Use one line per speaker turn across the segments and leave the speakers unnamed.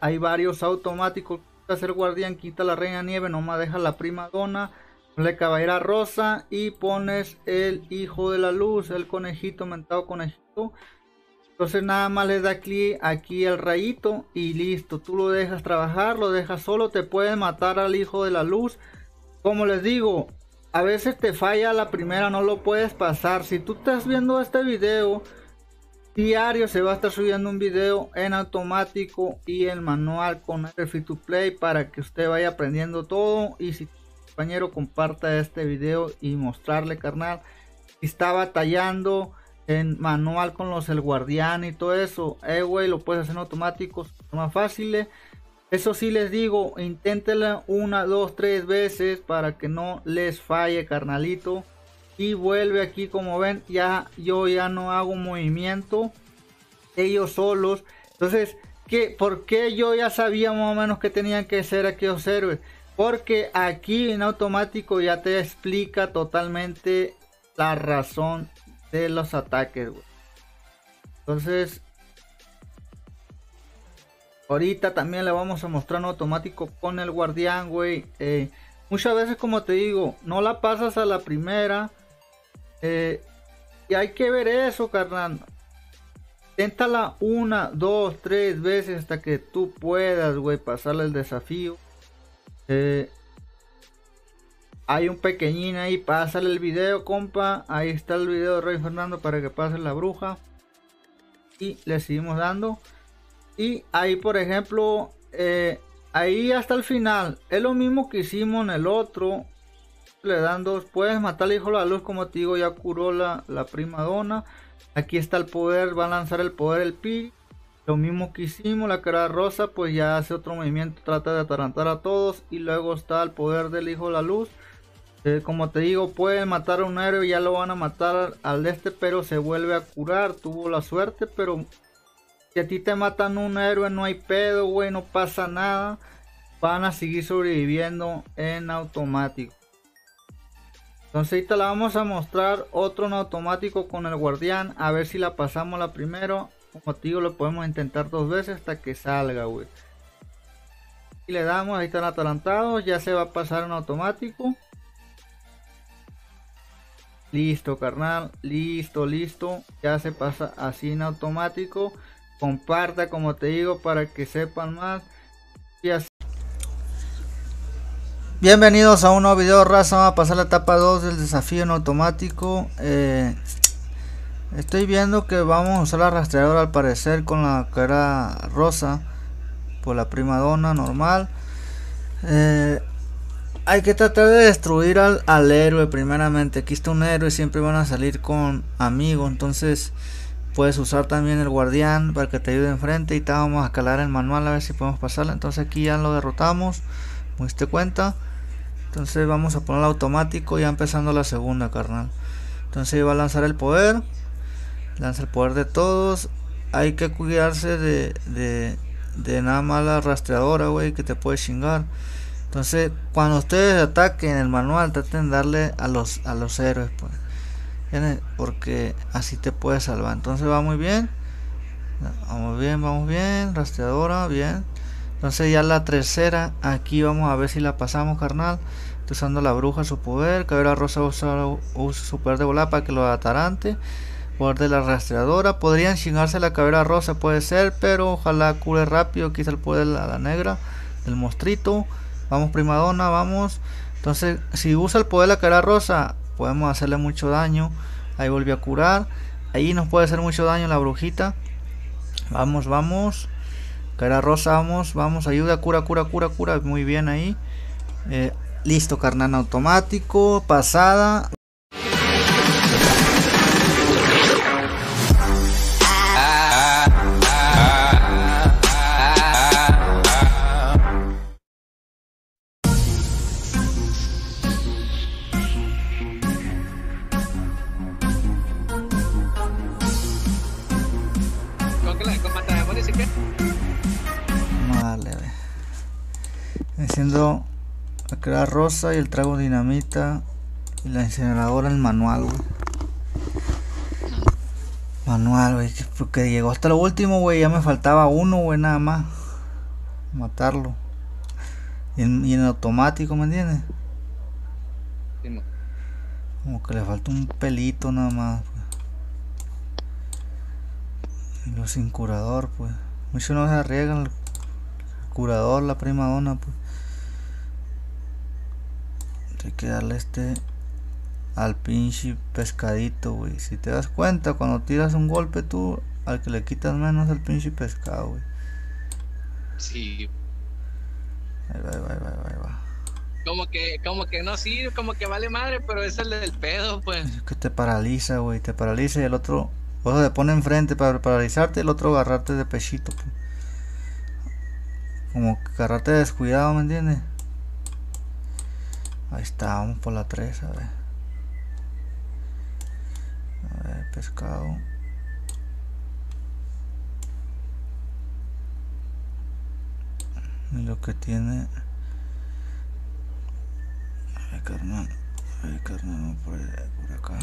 hay varios automáticos. Hacer guardián, quita la reina nieve, nomás deja la prima dona, le caballera rosa y pones el hijo de la luz, el conejito, mentado conejito. Entonces nada más le da clic aquí el rayito y listo. Tú lo dejas trabajar, lo dejas solo, te puede matar al hijo de la luz. Como les digo, a veces te falla la primera, no lo puedes pasar. Si tú estás viendo este video, diario se va a estar subiendo un video en automático y el manual con el free to play para que usted vaya aprendiendo todo. Y si compañero comparta este video y mostrarle, carnal, está batallando en manual con los el guardián y todo eso, eh, güey, lo puedes hacer en automático, más fácil. Eso sí les digo, inténtela una, dos, tres veces para que no les falle, carnalito. Y vuelve aquí, como ven, ya yo ya no hago movimiento. Ellos solos. Entonces, ¿qué, ¿por qué yo ya sabía más o menos que tenían que ser aquellos héroes? Porque aquí en automático ya te explica totalmente la razón de los ataques, Entonces, ahorita también le vamos a mostrar en automático con el guardián, güey. Eh, muchas veces, como te digo, no la pasas a la primera. Eh, y hay que ver eso, carnal. Inténtala una, dos, tres veces hasta que tú puedas, güey, pasarle el desafío. Eh, hay un pequeñín ahí, pásale el video, compa. Ahí está el video de Rey Fernando para que pase la bruja. Y le seguimos dando. Y ahí, por ejemplo, eh, ahí hasta el final. Es lo mismo que hicimos en el otro. Le dan dos. Puedes matar al hijo de la luz, como te digo, ya curó la, la prima dona. Aquí está el poder, va a lanzar el poder el pi. Lo mismo que hicimos, la cara rosa, pues ya hace otro movimiento, trata de atarantar a todos. Y luego está el poder del hijo de la luz eh, como te digo, pueden matar a un héroe, ya lo van a matar al este, pero se vuelve a curar. Tuvo la suerte, pero si a ti te matan un héroe, no hay pedo, güey, no pasa nada. Van a seguir sobreviviendo en automático. Entonces ahorita la vamos a mostrar otro en automático con el guardián. A ver si la pasamos la primero. Como te digo, lo podemos intentar dos veces hasta que salga, güey. Y le damos, ahí están atalantados. Ya se va a pasar en automático. Listo, carnal. Listo, listo. Ya se pasa así en automático. Comparta, como te digo, para que sepan más. Y así. Bienvenidos a un nuevo video, raza. Vamos a pasar la etapa 2 del desafío en automático. Eh, estoy viendo que vamos a usar la rastreadora al parecer con la cara rosa. Por la prima dona normal. Eh, hay que tratar de destruir al, héroe primeramente. Aquí está un héroe, siempre van a salir con amigos. Entonces puedes usar también el guardián para que te ayude enfrente. Y te vamos a calar el manual a ver si podemos pasarla. Entonces aquí ya lo derrotamos. Te cuenta. Entonces vamos a ponerlo automático ya empezando la segunda carnal. Entonces va a lanzar el poder. Lanza el poder de todos. Hay que cuidarse de, de, de nada más la rastreadora, güey, que te puede chingar. Entonces, cuando ustedes ataquen el manual, traten de darle a los a los héroes, pues. Porque así te puedes salvar. Entonces va muy bien. Vamos bien, vamos bien. Rastreadora, bien. Entonces ya la tercera, aquí vamos a ver si la pasamos, carnal. Estoy usando la bruja, su poder. Cabera rosa usa, su poder de volar para que lo atarante. Poder de la rastreadora. Podrían chingarse la cabera rosa, puede ser. Pero ojalá cure rápido. Quizá el poder de la, negra. Del mostrito. Vamos primadona, vamos. Entonces, si usa el poder de la cara rosa, podemos hacerle mucho daño. Ahí volvió a curar. Ahí nos puede hacer mucho daño la brujita. Vamos, vamos. Cara rosa, vamos, vamos. Ayuda, cura, cura, cura, cura. Muy bien ahí. Eh, listo, carnal automático. Pasada. Haciendo la cara rosa y el trago dinamita y la incineradora el manual manual güey porque llegó hasta lo último güey ya me faltaba uno güey nada más matarlo. Y en, y en automático, ¿me entiendes?
Sí.
Como que le falta un pelito nada más. Pues. Y lo sin curador, pues. Muchos no se arriesgan el curador, la prima dona, pues. Hay que darle este al pinche pescadito, güey. Si te das cuenta, cuando tiras un golpe tú, al que le quitas menos el pinche pescado, güey.
Sí.
Ahí va, ahí va, ahí va, ahí va.
Como que, como que no sirve, como que vale madre, pero es el del pedo, pues.
Es que te paraliza, güey. Te paraliza y el otro. O sea, te pone enfrente para paralizarte y el otro agarrarte de pechito, pues. Como que agarrarte descuidado, ¿me entiendes? Ahí está, vamos por la 3, a ver. A ver, pescado. Y lo que tiene. A ver, carnal. A ver, carnal, por, por acá.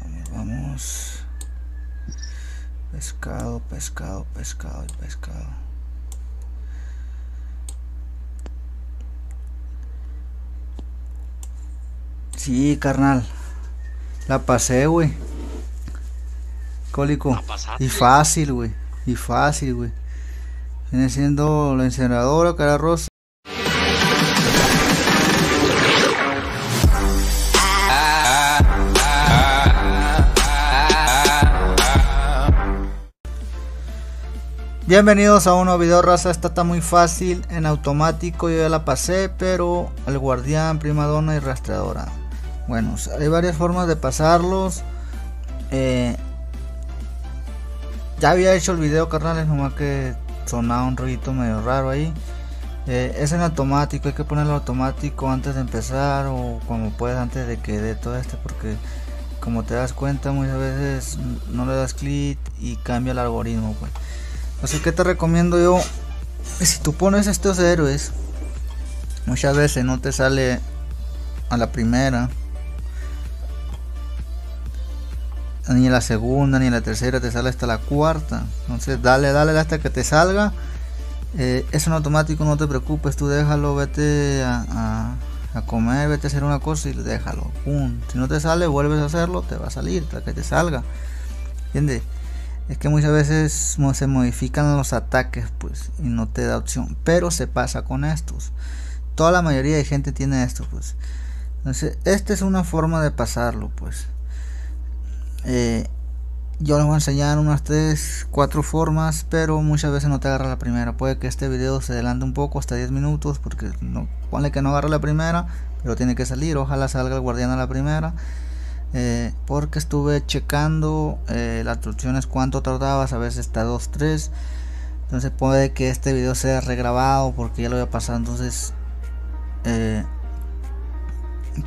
Vamos, vamos. Pescado, pescado, pescado y pescado. Sí, carnal. La pasé, güey. Cólico. Y fácil, güey. Y fácil, güey. Viene siendo la incineradora, cara rosa. Bienvenidos a un nuevo video raza, esta está muy fácil, en automático yo ya la pasé, pero el guardián, primadona y rastreadora. Bueno, hay varias formas de pasarlos. Eh, ya había hecho el video carnales, nomás que sonaba un ruido medio raro ahí. Eh, es en automático, hay que ponerlo automático antes de empezar o como puedes antes de que dé todo este porque como te das cuenta muchas veces no le das clic y cambia el algoritmo pues. Así que te recomiendo yo, si tú pones estos héroes, muchas veces no te sale a la primera, ni a la segunda, ni a la tercera, te sale hasta la cuarta. Entonces dale, dale hasta que te salga. Eh, es en automático, no te preocupes, tú déjalo, vete a, comer, vete a hacer una cosa y déjalo. Si no te sale, vuelves a hacerlo, te va a salir hasta que te salga. ¿Entiendes? es que muchas veces se modifican los ataques pues y no te da opción pero se pasa con estos toda la mayoría de gente tiene esto pues entonces esta es una forma de pasarlo pues eh, yo les voy a enseñar unas 3 4 formas pero muchas veces no te agarra la primera. Puede que este video se adelante un poco hasta 10 minutos porque no pone que no agarra la primera pero tiene que salir. Ojalá salga el guardián a la primera. Eh, porque estuve checando eh, las instrucciones cuánto tardabas a veces está 2 3 entonces puede que este video sea regrabado porque ya lo voy a pasar entonces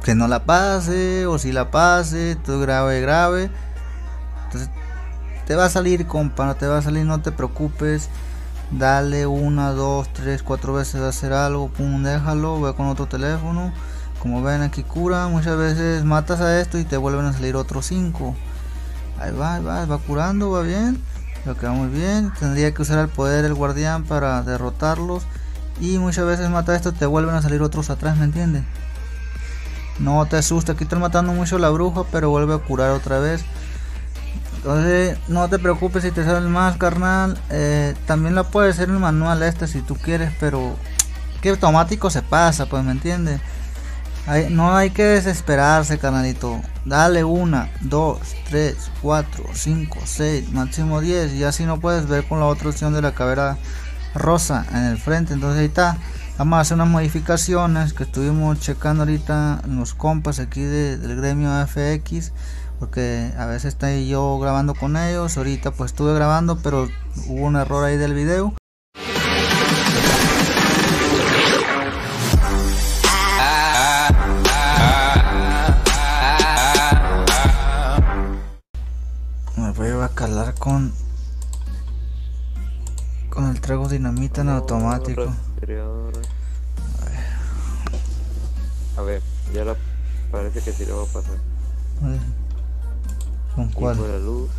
que no la pase o si la pase tú grave grave. Entonces te va a salir compa no te va a salir no te preocupes. Dale una dos tres cuatro veces a hacer algo pum déjalo ve con otro teléfono. Como ven aquí cura muchas veces matas a esto y te vuelven a salir otros 5 ahí va, ahí va, va curando, va bien lo que va muy bien, tendría que usar el poder del guardián para derrotarlos. Y muchas veces mata esto te vuelven a salir otros atrás, ¿me entiendes? No te asusta, aquí están matando mucho la bruja pero vuelve a curar otra vez entonces no te preocupes si te sale más carnal eh, también la puedes hacer en el manual esta si tú quieres pero que automático se pasa pues me entiendes hay, no hay que desesperarse, canalito. Dale una, dos, tres, cuatro, cinco, seis, máximo 10. Y así no puedes ver con la otra opción de la cabera rosa en el frente. Entonces ahí está. Vamos a hacer unas modificaciones que estuvimos checando ahorita en los compas aquí de, del gremio FX. Porque a veces estoy yo grabando con ellos. Ahorita pues estuve grabando, pero hubo un error ahí del video. calar con con el trago dinamita en automático.
A ver. A ver, ya la parece que sí lo va a pasar.
¿Con cuál?
Hijo de la luz,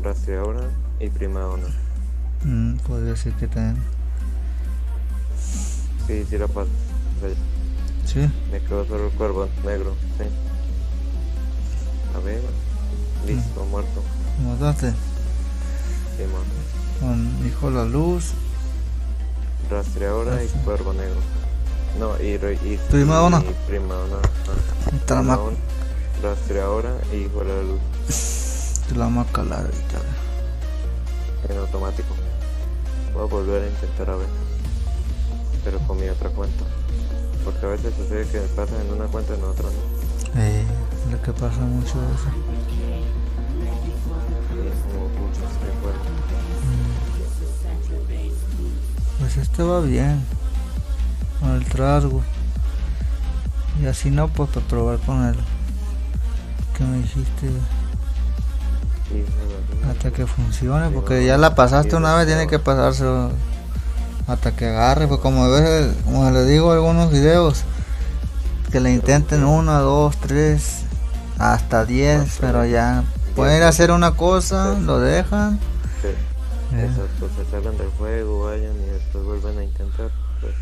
rastreadora y primadona.
Mm, podría decir que también.
Sí, sí la pasé.
Sí.
Me quedó solo el cuervo negro, sí. A ver. Listo, muerto.
¿Mataste?
Sí, man.
Con hijo de la luz.
Rastreadora y cuervo negro. No, y, y,
Prima donna.
y prima donna. ah.
Te la,
Rastreadora y hijo de la luz.
te la vamos a calar ahorita.
En automático. Voy a volver a intentar a ver. Pero con mi otra cuenta. Porque a veces sucede que pasan en una cuenta y en otra no.
Eh, lo que pasa mucho eso. Va bien. Con el trasgo. Y así no, pues para probar con el que me dijiste. Hasta que funcione, porque ya la pasaste una vez, tiene que pasarse hasta que agarre. Pues como veces, como les digo algunos videos, que le intenten una, dos, tres, hasta diez, pero ya pueden hacer una cosa, lo dejan. Eh,
Exacto, se salgan del juego, vayan y después vuelven a intentar. Pues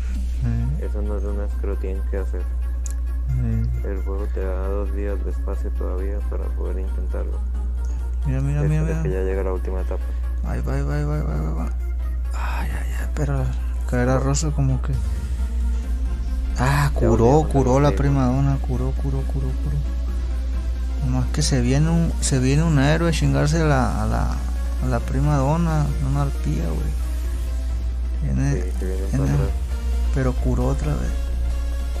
eh,
eso no es una que lo tienen que hacer.
eh.
El juego te da dos días de espacio todavía para poder intentarlo.
Mira, mira, mira,
de que
mira.
ya llega la última etapa.
Ahí va, ahí va, ahí va, ahí va, ahí va. Ay, ay, ay, pero caerá rosa como que. Ah, curó,
a
curó la
mismo.
prima donna, curó, curó, curó, curó. Nomás que se viene un, se viene un héroe a chingarse a la, a la, a la prima donna, una arpía, güey. Viene,
Sí, para atrás.
pero curó otra vez.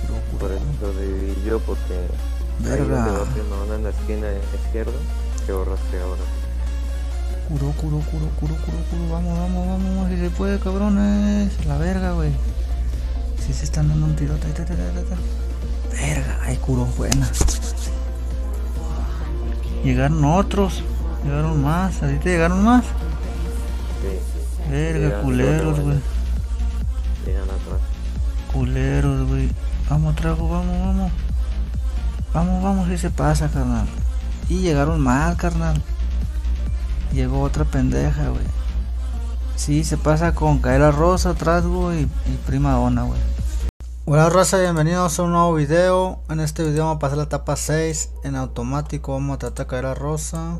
Curó, curó,
Por eso sobreviví yo porque ahí
Verga.
va prima donna en la esquina izquierda, que borraste ahora.
Curó, curó, curó, curó, curó, curó. Vamos, vamos, vamos, si se puede, cabrones. La verga, güey. Si se están dando un ahí, ta, ta, ta, ta. Verga, ay, curó, buena. Llegaron otros. Llegaron más. ¿Ahorita llegaron más?
Sí,
Verga, culeros, güey.
llegan atrás.
Culeros, güey. Vamos, trago, vamos, vamos. Vamos, vamos, si se pasa, carnal. Y llegaron más, carnal. Llegó otra pendeja, güey. Sí, se pasa con Kaela Rosa, Trasgo y, y Prima Donna, güey. Hola Rosa, bienvenidos a un nuevo video. En este video vamos a pasar la etapa 6 en automático. Vamos a tratar Kaela Rosa,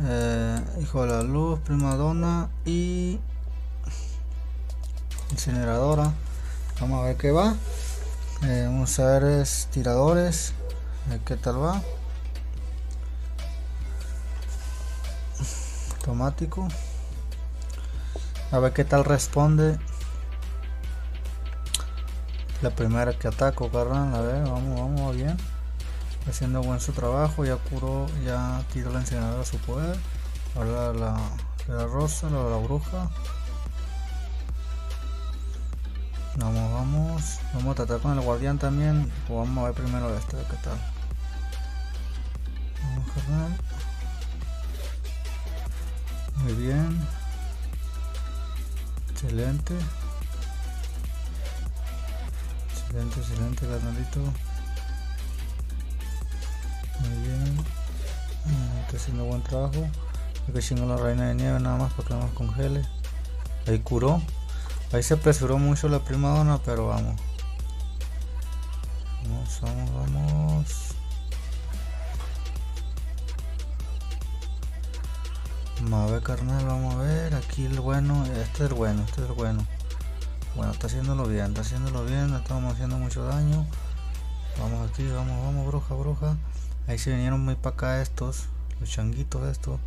eh, Hijo de la Luz, Prima Donna y Incineradora. Vamos a ver qué va. Eh, vamos a ver es tiradores. eh, ¿Qué tal va? Automático. A ver qué tal responde. La primera que ataco, carnal. A ver, vamos, vamos, va bien. Haciendo buen su trabajo. Ya curó, ya tiró la incineradora a su poder. Ahora la, la rosa, la, la bruja. Vamos, vamos. Vamos a tratar con el guardián también. O vamos a ver primero este, qué tal. Vamos, carnal. Muy bien. Excelente. Excelente, excelente, carnalito. Muy bien. Mm, Está haciendo buen trabajo. Hay que la reina de nieve nada más para que no nos congele. Ahí curó. Ahí se apresuró mucho la prima donna, pero vamos. Vamos, vamos, vamos. Vamos ver, carnal, vamos a ver. Aquí el bueno, este es el bueno, este es el bueno. Bueno, está haciéndolo bien, está haciéndolo bien, no estamos haciendo mucho daño. Vamos aquí, vamos, vamos, bruja, bruja. Ahí se vinieron muy para acá estos, los changuitos estos.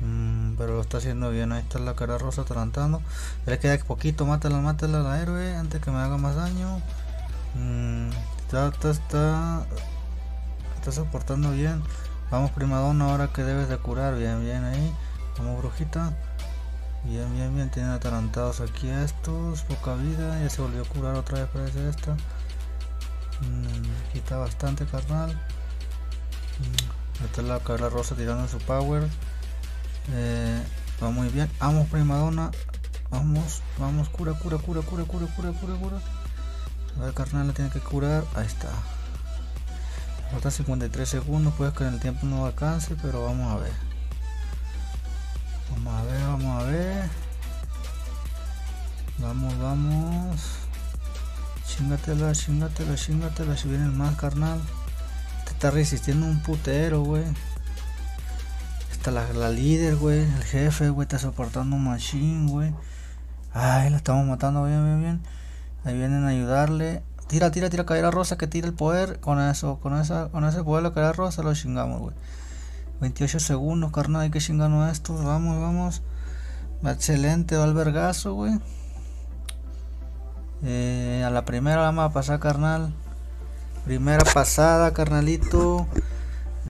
Mm, pero lo está haciendo bien, ahí está la cara rosa atalantando. Ya le queda poquito, mátala, mátala a la héroe antes que me haga más daño. Mm, está, está, está, soportando bien. Vamos primadona ahora que debes de curar, bien, bien ahí. Vamos brujita. Bien, bien, bien, tienen atalantados aquí estos, poca vida, ya se volvió a curar otra vez parece esta. Mm, quita bastante carnal. Mm, esta es la cara rosa tirando su power. Eh, va muy bien. Vamos, primadona. Vamos, vamos, cura, cura, cura, cura, cura, cura, cura, cura. A ver, carnal, la tiene que curar. Ahí está. Falta 53 segundos. Puede que en el tiempo no alcance, pero vamos a ver. Vamos a ver, vamos a ver. Vamos, vamos. Chingatela, chingatela, chingatela. Si viene el más carnal. Te está resistiendo un putero, güey. Está la, la líder, güey. El jefe, güey. Está soportando un machine, güey. Ay, la estamos matando bien, bien, bien. Ahí vienen a ayudarle. Tira, tira, tira, caer rosa que tira el poder. Con eso, con esa, con ese poder la caer rosa lo chingamos, güey. 28 segundos, carnal, hay que chingarnos esto. Vamos, vamos. Excelente, va el vergazo, güey. Eh, a la primera vamos a pasar, carnal. Primera pasada, carnalito.